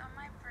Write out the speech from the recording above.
on my